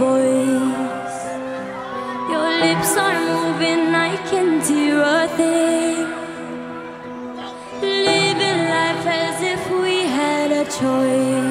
voice. Your lips are moving, I can't hear a thing. Living life as if we had a choice.